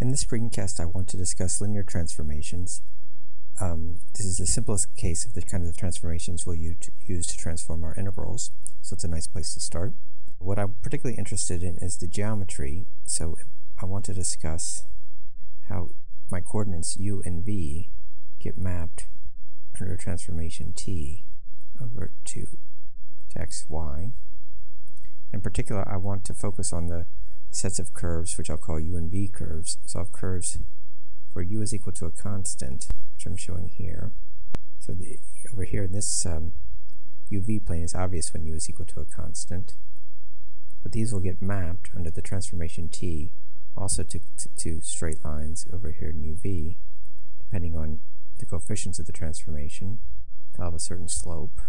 In this screencast I want to discuss linear transformations. Um, this is the simplest case of the kind of transformations we'll use to transform our integrals, so it's a nice place to start. What I'm particularly interested in is the geometry, so I want to discuss how my coordinates u and v get mapped under transformation t over to, to x, y. In particular, I want to focus on the sets of curves, which I'll call u and v curves. So I have curves where u is equal to a constant, which I'm showing here. So the, over here in this um, uv plane is obvious when u is equal to a constant. But these will get mapped under the transformation t also to, to, to straight lines over here in uv, depending on the coefficients of the transformation. They'll have a certain slope.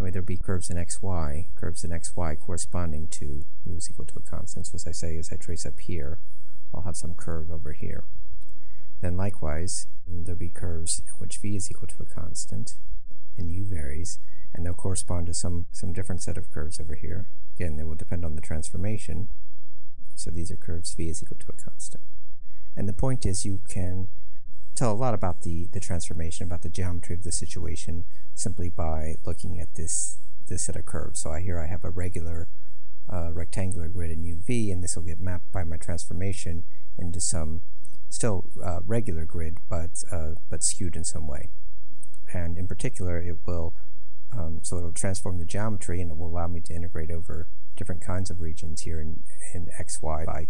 There'll be curves in xy, curves in xy corresponding to u is equal to a constant. So as I say, as I trace up here, I'll have some curve over here. Then likewise, there'll be curves in which v is equal to a constant, and u varies, and they'll correspond to some, some different set of curves over here. Again, they will depend on the transformation. So these are curves v is equal to a constant. And the point is you can tell a lot about the, the transformation, about the geometry of the situation, simply by looking at this, this set of curves. So I, here I have a regular uh, rectangular grid in UV, and this will get mapped by my transformation into some still uh, regular grid, but, uh, but skewed in some way. And in particular, it will, um, so it will transform the geometry, and it will allow me to integrate over different kinds of regions here in, in XY by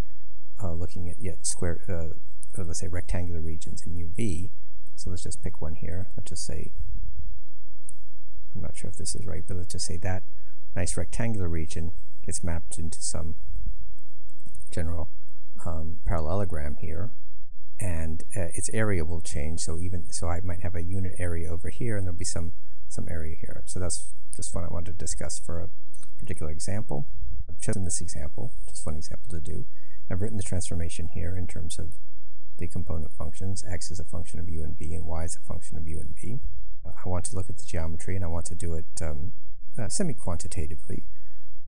uh, looking at yet square, uh, or let's say rectangular regions in UV. So let's just pick one here. Let's just say, I'm not sure if this is right, but let's just say that nice rectangular region gets mapped into some general um, parallelogram here. And uh, its area will change. So even so I might have a unit area over here and there'll be some some area here. So that's just what I wanted to discuss for a particular example. I've chosen this example just one example to do. I've written the transformation here in terms of the component functions. x is a function of u and v, and y is a function of u and v. Uh, want to look at the geometry, and I want to do it um, uh, semi-quantitatively.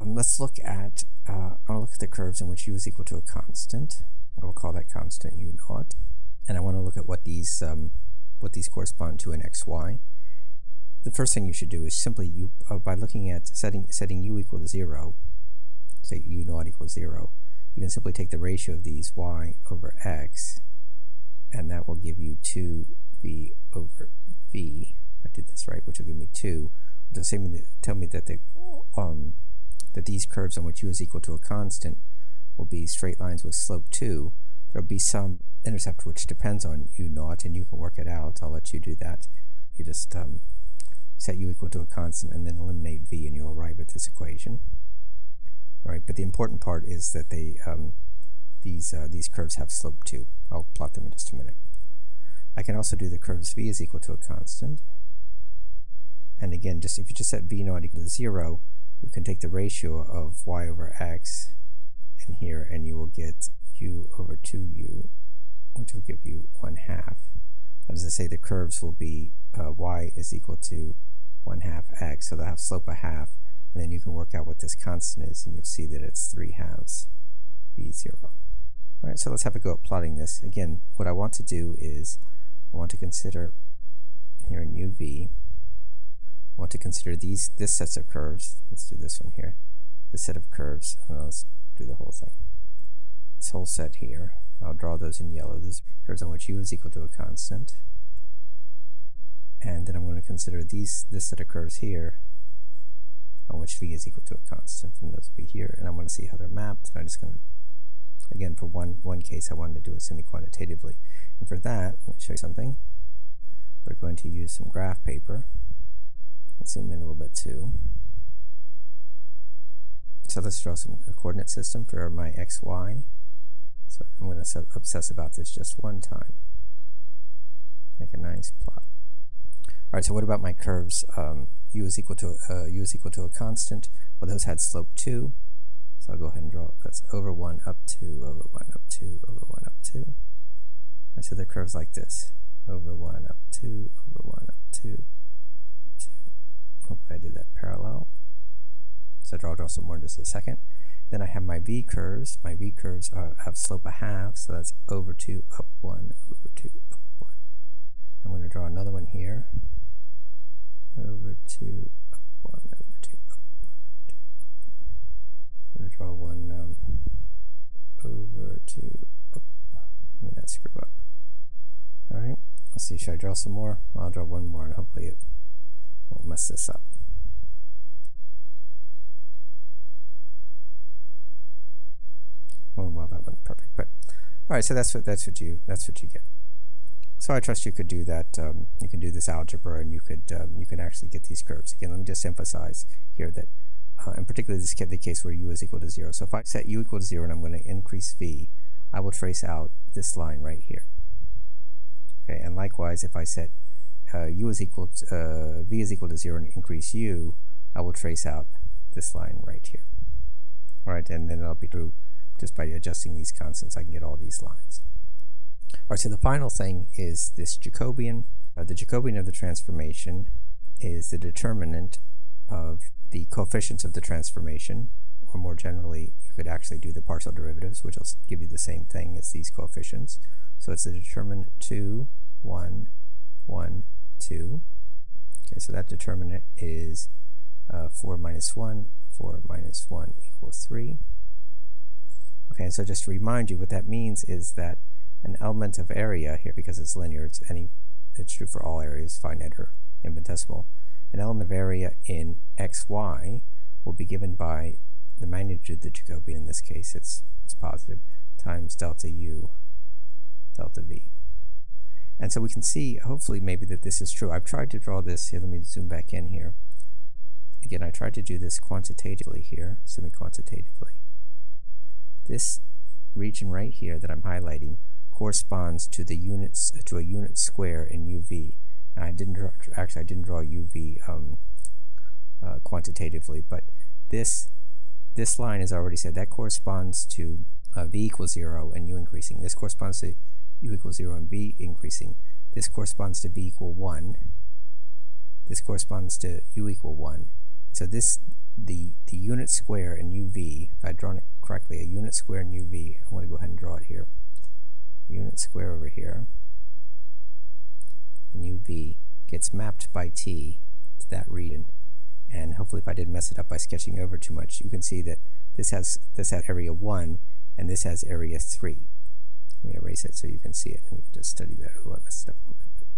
Um, let's look at, uh, I'll look at the curves in which u is equal to a constant. I will call that constant u naught. And I want to look at what these, um, what these correspond to in xy. The first thing you should do is simply, you, uh, by looking at setting, setting u equal to 0, say u naught equals 0, you can simply take the ratio of these y over x and that will give you 2v over v, if I did this right, which will give me 2, which will tell me that, the, um, that these curves on which u is equal to a constant will be straight lines with slope 2. There will be some intercept which depends on u naught, and you can work it out. I'll let you do that. You just um, set u equal to a constant and then eliminate v, and you'll arrive at this equation. All right, but the important part is that they um, these, uh, these curves have slope two. I'll plot them in just a minute. I can also do the curves v is equal to a constant. And again, just if you just set v naught equal to 0, you can take the ratio of y over x in here, and you will get u over 2u, which will give you 1 half. That is to say the curves will be uh, y is equal to 1 half x, so they'll have slope a half, and then you can work out what this constant is, and you'll see that it's 3 halves v0. All right, so let's have a go at plotting this. Again, what I want to do is I want to consider here in UV, I want to consider these this sets of curves. Let's do this one here. This set of curves. and let's do the whole thing. This whole set here. I'll draw those in yellow. These curves on which u is equal to a constant. And then I'm going to consider these this set of curves here on which v is equal to a constant. And those will be here. And I want to see how they're mapped. And I'm just going to Again, for one, one case, I wanted to do it semi-quantitatively. And for that, let me show you something. We're going to use some graph paper. Let's zoom in a little bit too. So let's draw some coordinate system for my xy. So I'm going to obsess about this just one time. Make a nice plot. All right, so what about my curves? Um, u is equal to uh, u is equal to a constant. Well, those had slope 2. So I'll go ahead and draw that's over 1 up 2, over 1 up 2, over 1 up 2. Right, so the curve's like this. Over 1 up 2, over 1 up 2, 2. Hopefully I did that parallel. So I'll draw some more in just a second. Then I have my V curves. My V curves are, have slope a half, so that's over 2, up 1, over 2, up 1. I'm going to draw another one here. Over 2, up 1, over 2, up 1, over 2, I'm going to draw one um, over 2, up. Let me not screw up. Alright, let's see, should I draw some more? I'll draw one more and hopefully it won't mess this up. Oh well, that wasn't perfect, but all right. So that's what that's what you that's what you get. So I trust you could do that. Um, you can do this algebra, and you could um, you can actually get these curves. Again, let me just emphasize here that, uh, in particular, this is the case where u is equal to zero. So if I set u equal to zero, and I'm going to increase v, I will trace out this line right here. Okay, and likewise, if I set uh, u is equal to, uh, v is equal to zero and increase u, I will trace out this line right here. All right, and then it'll be true just by adjusting these constants, I can get all these lines. All right, so the final thing is this Jacobian. Uh, the Jacobian of the transformation is the determinant of the coefficients of the transformation, or more generally, you could actually do the partial derivatives, which will give you the same thing as these coefficients. So it's the determinant 2, 1, 1, 2. Okay, so that determinant is uh, 4 minus 1, 4 minus 1 equals 3. Okay, and so just to remind you, what that means is that an element of area here, because it's linear, it's any, it's true for all areas, finite or infinitesimal. An element of area in xy will be given by the magnitude of the Jacobian. In this case, it's it's positive times delta u, delta v. And so we can see, hopefully, maybe that this is true. I've tried to draw this here. Let me zoom back in here. Again, I tried to do this quantitatively here, semi-quantitatively. This region right here that I'm highlighting corresponds to the units to a unit square in UV. And I didn't draw, actually I didn't draw UV um, uh, quantitatively, but this this line is already said that corresponds to uh, v equals zero and u increasing. This corresponds to u equals zero and v increasing. This corresponds to v equal one. This corresponds to u equal one. So this the, the unit square in UV, if I'd drawn it correctly, a unit square in UV, I'm going to go ahead and draw it here. Unit square over here in UV gets mapped by T to that region. And hopefully if I didn't mess it up by sketching over too much, you can see that this has this has area 1 and this has area 3. Let me erase it so you can see it and you can just study that. Oh, I messed it up a little bit.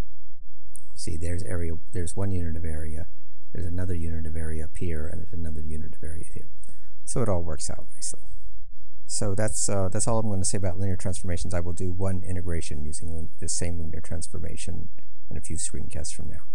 But see, there's area, there's one unit of area there's another unit of area up here, and there's another unit of area here. So it all works out nicely. So that's uh, that's all I'm going to say about linear transformations. I will do one integration using this same linear transformation in a few screencasts from now.